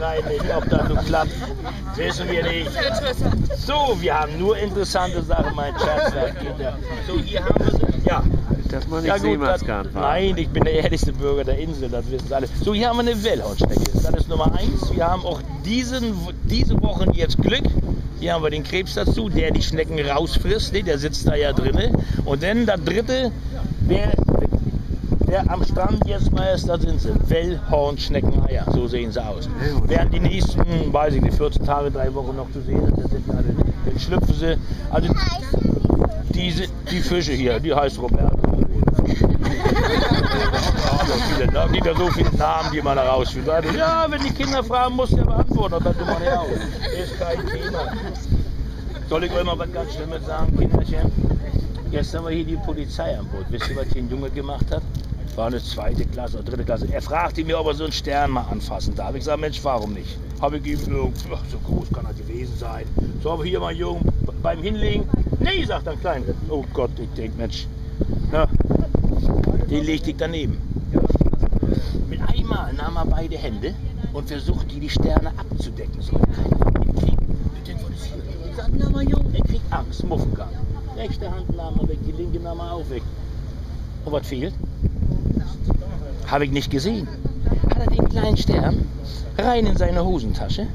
Rein nicht, ob das so klappt, wissen wir nicht. So, wir haben nur interessante Sachen, mein Schatz. geht ja. So, hier haben wir, ja. Dass man nicht Ja, gut, das, fahren. nein, ich bin der ehrlichste Bürger der Insel, das wissen Sie alle. So, hier haben wir eine Wellhornschnecke. Das ist Nummer eins. Wir haben auch diesen, diese Woche jetzt Glück. Hier haben wir den Krebs dazu, der die Schnecken rausfrisst. Ne? Der sitzt da ja drinne. Und dann das dritte, wer, wer am Strand jetzt mal ist, das sind sie. Wellhornschneckeneier. So sehen sie aus. Während die nächsten, weiß ich nicht, 14 Tage, drei Wochen noch zu sehen sind, das sind alle. Dann schlüpfen sie. Also diese, die Fische hier, die heißt Roberto. Da gibt ja so viele Namen, die man da rausfindet. Also, Ja, wenn die Kinder fragen, muss ja beantworten, das man ja auch. Ist kein Thema. Soll ich euch mal was ganz Schlimmes sagen, Kinderchen? Gestern war hier die Polizei an Bord. Wisst ihr, was hier ein Junge gemacht hat? War eine zweite Klasse oder dritte Klasse. Er fragte mir, ob er so einen Stern mal anfassen darf. Ich sage, Mensch, warum nicht? Habe ich ihm so groß kann er gewesen sein. So ich hier mal einen Jungen beim Hinlegen. Nee, sagt ein Kleinritt. Oh Gott, ich denke, Mensch, na, den legte ich daneben. Mit einmal nahm er beide Hände und versuchte, die Sterne abzudecken. So? Ich sag, na mal Junge, er kriegt Angst, Muffengang. Rechte Hand nahm er weg, die linke nahm er auch weg. Und was fehlt? Habe ich nicht gesehen. Hat er den kleinen Stern rein in seine Hosentasche.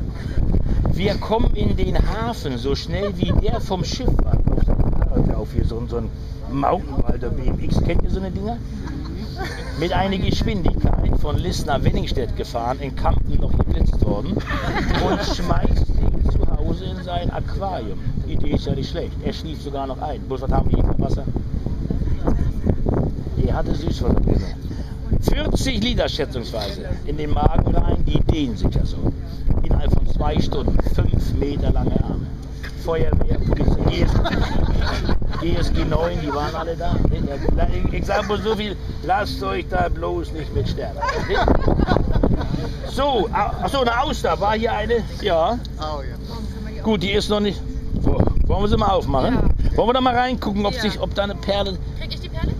Wir kommen in den Hafen so schnell wie der vom Schiff war. Auf hier so, ein- so ein Mountainbalder BMX. Kennt ihr so eine Dinger? Mit einer Geschwindigkeit von List nach Wenningstedt gefahren, in Kampen noch geblitzt worden und schmeißt ihn zu Hause in sein Aquarium. Die Idee ist ja nicht schlecht. Er schlief sogar noch ein. Bloß was haben wir hier für Wasser? Hatte Süßwasser drin. 40 Liter schätzungsweise in den Magen rein, die dehnen sich ja so. Innerhalb von zwei Stunden, fünf Meter lange Arme. Feuerwehr, Polizei, GSG 9, die waren alle da. Ich, sage bloß so viel, lasst euch da bloß nicht mit sterben. So, achso, eine Auster, war hier eine? Ja. Oh ja. Gut, die ist noch nicht. Wo- Wollen wir sie mal aufmachen? Wollen wir da mal reingucken, ob, sich, ob da eine Perle. Krieg ich die Perle?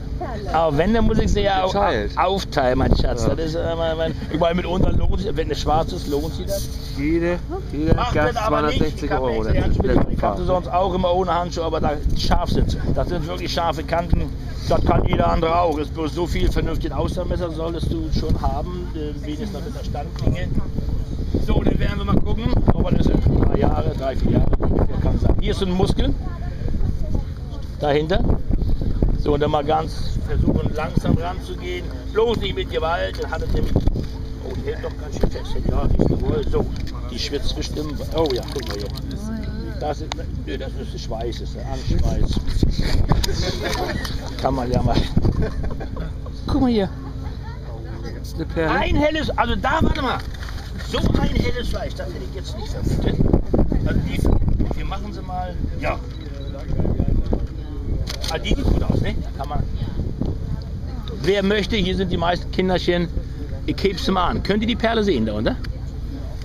Aber wenn, dann muss ich sie ja auch aufteilen, mein Schatz. Ja. Das ist, äh, mein, mein, ich meine, mitunter lohnt sich, wenn eine schwarze ist, lohnt sich das. Jede, Macht Gast das aber nicht. 260 Ich hab Euro. Das ist Ich sonst auch immer ohne Handschuhe, aber da scharf sind sie. Das sind wirklich scharfe Kanten. Das kann jeder andere auch. Ist bloß so viel vernünftiges Austermesser solltest du schon haben, äh, wenigstens mit der Standklinge. So, dann werden wir mal gucken. Ist das? Drei Jahre, drei, vier Jahre kann sein. Hier ist ein Muskel. Dahinter. So, und dann mal ganz versuchen, langsam ranzugehen. Bloß nicht mit Gewalt. Dann hat es nämlich. Oh, die hält doch ganz schön fest. Ja, die ist jawohl. So, die schwitzt bestimmt. Oh ja, guck mal hier. Das ist, nö, das ist Schweiß, ist der Angstschweiß. Kann man ja mal. Guck mal hier. Das ist eine Perle. Ein helles, also da, warte mal. So ein helles Fleisch, das hätte ich jetzt nicht vermutet. Also die, wir machen sie mal, ja. Ah, die sieht gut aus, ne? Da kann man. Wer möchte, hier sind die meisten Kinderchen. Ich heb sie mal an. Könnt ihr die Perle sehen da unten?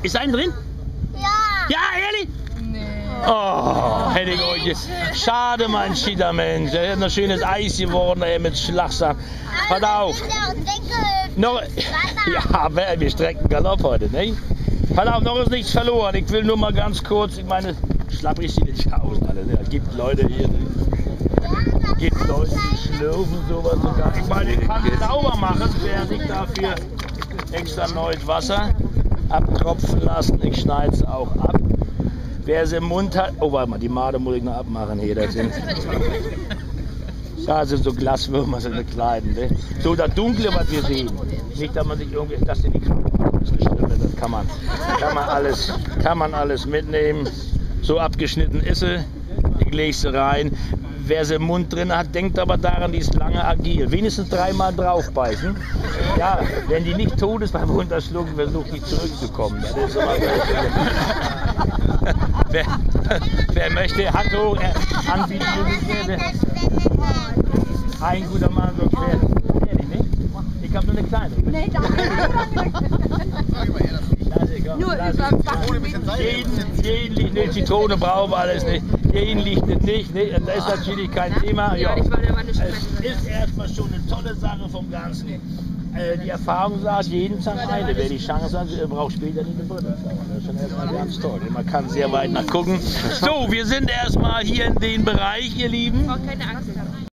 Ist eine drin? Ja. Ja, ehrlich? Nee. Oh, hätte ich euch. Schade, mein Schiedermensch. Er hat noch schönes Eis geworden ey, mit Schlagsahne. Pass auf. Noch, ja, aber wir strecken Galopp heute, ne? Pass auf, noch ist nichts verloren. Ich will nur mal ganz kurz, ich meine, schlapprig sieht nicht aus alle. Ne? Es gibt Leute hier, ne? Es gibt Leute, die schlürfen sowas sogar. Ich meine, ich kann es sauber machen, wer sich dafür extra neues Wasser abtropfen lassen. Ich schneide es auch ab. Wer sie im Mund hat, oh warte mal, die Made muss ich noch abmachen hier. Das sind, da sind so Glaswürmer, so eine kleinen. Ne? So das Dunkle, was wir sehen. Nicht, dass man sich irgendwie, das sind nichts. Das ist nicht schlimm, das kann man, kann man alles, kann man alles mitnehmen. So abgeschnitten ist sie. Ich lege sie rein. Wer sie im Mund drin hat, denkt aber daran, die ist lange agil. Wenigstens dreimal draufbeißen. Ja, wenn die nicht tot ist beim Runterschlucken, versucht die zurückzukommen. Das ist immer wer, wer möchte, hat so äh, anbieten. Ein guter Mann, so nicht? Ich habe nur eine kleine. Nee, Nur Lass über jeden, jeden liegt eine Zitrone, brauchen wir alles nicht. Jeden liegt es nicht. Ne? Das ist natürlich kein Thema. Ja, ich war der Mann, der Es ist erstmal schon eine tolle Sache vom Ganzen. Äh, die Erfahrung sagt, jeden Tag eine. Wer die Chance hat, braucht später nicht eine Brille. Das ist schon erstmal ganz toll. Man kann sehr weit nachgucken. So, wir sind erstmal hier in den Bereich, ihr Lieben. braucht keine Angst haben.